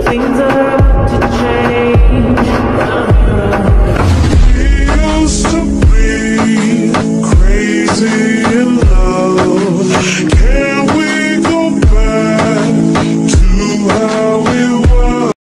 Things are